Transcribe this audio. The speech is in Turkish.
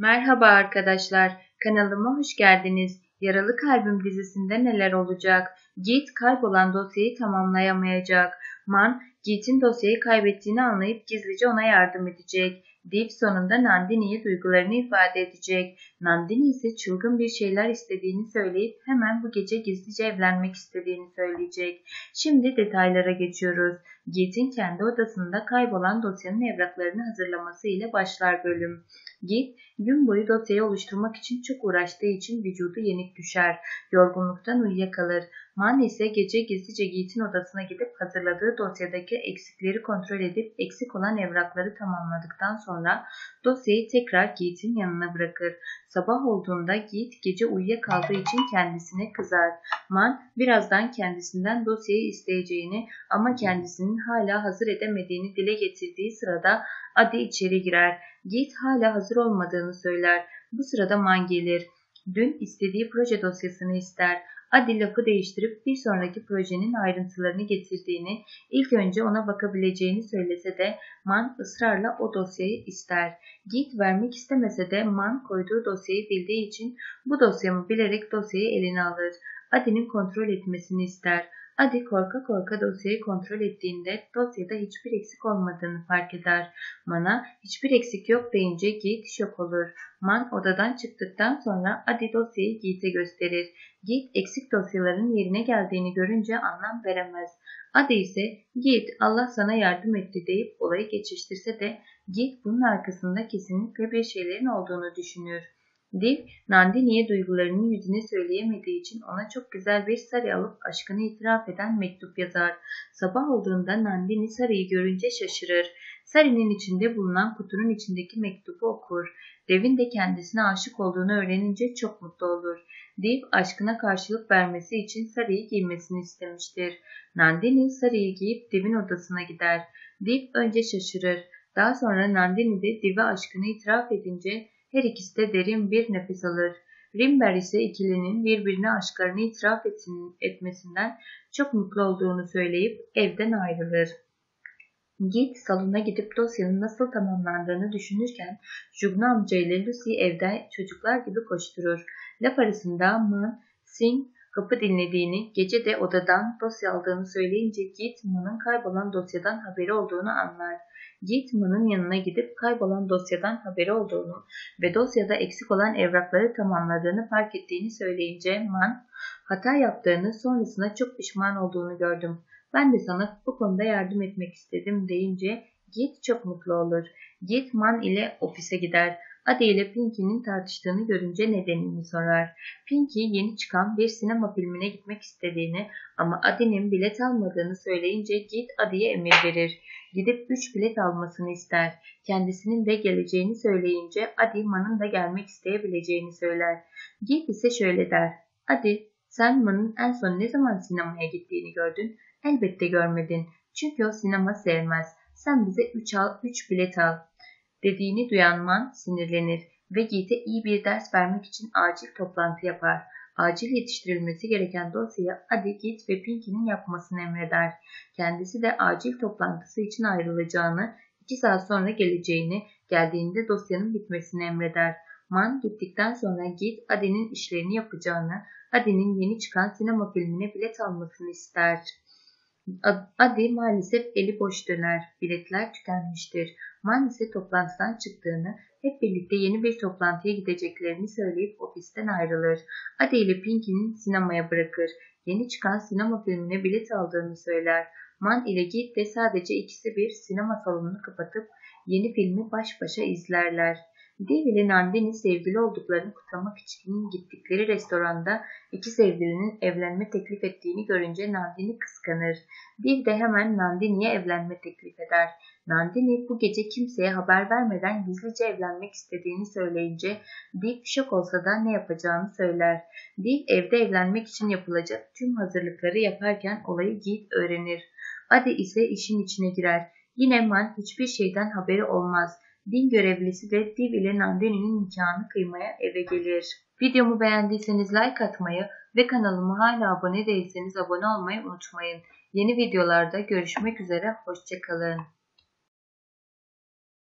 Merhaba arkadaşlar, kanalıma hoş geldiniz. Yaralı Kalbim dizisinde neler olacak? Git kaybolan dosyayı tamamlayamayacak. Man, Git'in dosyayı kaybettiğini anlayıp gizlice ona yardım edecek. Dev sonunda Nandini'ye duygularını ifade edecek. Nandini ise çılgın bir şeyler istediğini söyleyip hemen bu gece gizlice evlenmek istediğini söyleyecek. Şimdi detaylara geçiyoruz. Git'in kendi odasında kaybolan dosyanın evraklarını hazırlaması ile başlar bölüm. Git gün boyu dosyayı oluşturmak için çok uğraştığı için vücudu yenik düşer. Yorgunluktan uyuyakalır. Man ise gece gizlice Git'in odasına gidip hazırladığı dosyadaki eksikleri kontrol edip eksik olan evrakları tamamladıktan sonra dosyayı tekrar Git'in yanına bırakır. Sabah olduğunda Git gece uyuyakaldığı için kendisine kızar. Man birazdan kendisinden dosyayı isteyeceğini ama kendisinin hala hazır edemediğini dile getirdiği sırada Adi içeri girer. Git hala hazır olmadığını söyler. Bu sırada Man gelir. Dün istediği proje dosyasını ister. Adi lafı değiştirip bir sonraki projenin ayrıntılarını getirdiğini, ilk önce ona bakabileceğini söylese de Man ısrarla o dosyayı ister. Git vermek istemese de Man koyduğu dosyayı bildiği için bu dosyamı bilerek dosyayı eline alır. Adi'nin kontrol etmesini ister. Adi korka korka dosyayı kontrol ettiğinde dosyada hiçbir eksik olmadığını fark eder. Man'a hiçbir eksik yok deyince Git şok olur. Man odadan çıktıktan sonra Adi dosyayı Git'e gösterir. Git eksik dosyaların yerine geldiğini görünce anlam veremez. Adi ise Git Allah sana yardım etti deyip olayı geçiştirse de Git bunun arkasında kesinlikle bir şeylerin olduğunu düşünür. Div, Nandini'ye duygularını yüzüne söyleyemediği için ona çok güzel bir sarı alıp aşkını itiraf eden mektup yazar. Sabah olduğunda Nandini sarıyı görünce şaşırır. Sarı'nın içinde bulunan kutunun içindeki mektubu okur. Dev'in de kendisine aşık olduğunu öğrenince çok mutlu olur. Dev aşkına karşılık vermesi için sarıyı giymesini istemiştir. Nandini sarıyı giyip Dev'in odasına gider. Dev önce şaşırır. Daha sonra Nandini de Dev'e aşkını itiraf edince her ikisi de derin bir nefes alır. Rimber ise ikilinin birbirine aşklarını itiraf etmesinden çok mutlu olduğunu söyleyip evden ayrılır. Git salona gidip dosyanın nasıl tamamlandığını düşünürken Jugna amca ile Lucy evde çocuklar gibi koşturur. Laf arasında Man, Singh kapı dinlediğini, gece de odadan dosya aldığını söyleyince Git Man'ın kaybolan dosyadan haberi olduğunu anlar. Gitman'ın yanına gidip kaybolan dosyadan haberi olduğunu ve dosyada eksik olan evrakları tamamladığını fark ettiğini söyleyince Man, hata yaptığını sonrasında çok pişman olduğunu gördüm. Ben de sana bu konuda yardım etmek istedim deyince Git çok mutlu olur. Git Man ile ofise gider. Ade ile Pinky'nin tartıştığını görünce nedenini sorar. Pinky yeni çıkan bir sinema filmine gitmek istediğini ama Ade'nin bilet almadığını söyleyince Git Ade'ye emir verir. Gidip 3 bilet almasını ister. Kendisinin de geleceğini söyleyince Adi Man'ın da gelmek isteyebileceğini söyler. Git ise şöyle der. Adi sen Man'ın en son ne zaman sinemaya gittiğini gördün? Elbette görmedin. Çünkü o sinema sevmez. Sen bize 3 al, 3 bilet al dediğini duyan Man sinirlenir ve Git'e iyi bir ders vermek için acil toplantı yapar. Acil yetiştirilmesi gereken dosyayı Adi, Git ve Pinky'nin yapmasını emreder. Kendisi de acil toplantısı için ayrılacağını, iki saat sonra geleceğini, geldiğinde dosyanın bitmesini emreder. Man gittikten sonra Git Adi'nin işlerini yapacağını, Adi'nin yeni çıkan sinema filmine bilet almasını ister. Adi maalesef eli boş döner. Biletler tükenmiştir. Man ise toplantıdan çıktığını, hep birlikte yeni bir toplantıya gideceklerini söyleyip ofisten ayrılır. Adi ile Pinky'nin sinemaya bırakır. Yeni çıkan sinema filmine bilet aldığını söyler. Man ile Git de sadece ikisi bir sinema salonunu kapatıp yeni filmi baş başa izlerler. İle Nandini sevgili olduklarını kutlamak için gittikleri restoranda iki sevgilinin evlenme teklif ettiğini görünce Nandini kıskanır. Dave de hemen Nandini'ye evlenme teklif eder. Nandini bu gece kimseye haber vermeden gizlice evlenmek istediğini söyleyince Dave şok olsa da ne yapacağını söyler. Dave evde evlenmek için yapılacak tüm hazırlıkları yaparken olayı Git öğrenir. Adi ise işin içine girer. Yine Man hiçbir şeyden haberi olmaz. Din görevlisi de Div ile Nandini'nin nikahını kıymaya eve gelir. Videomu beğendiyseniz like atmayı ve kanalıma hala abone değilseniz abone olmayı unutmayın. Yeni videolarda görüşmek üzere, hoşçakalın.